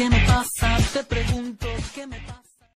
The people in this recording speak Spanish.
¿qué me pasa? Te pregunto, ¿qué me pasa?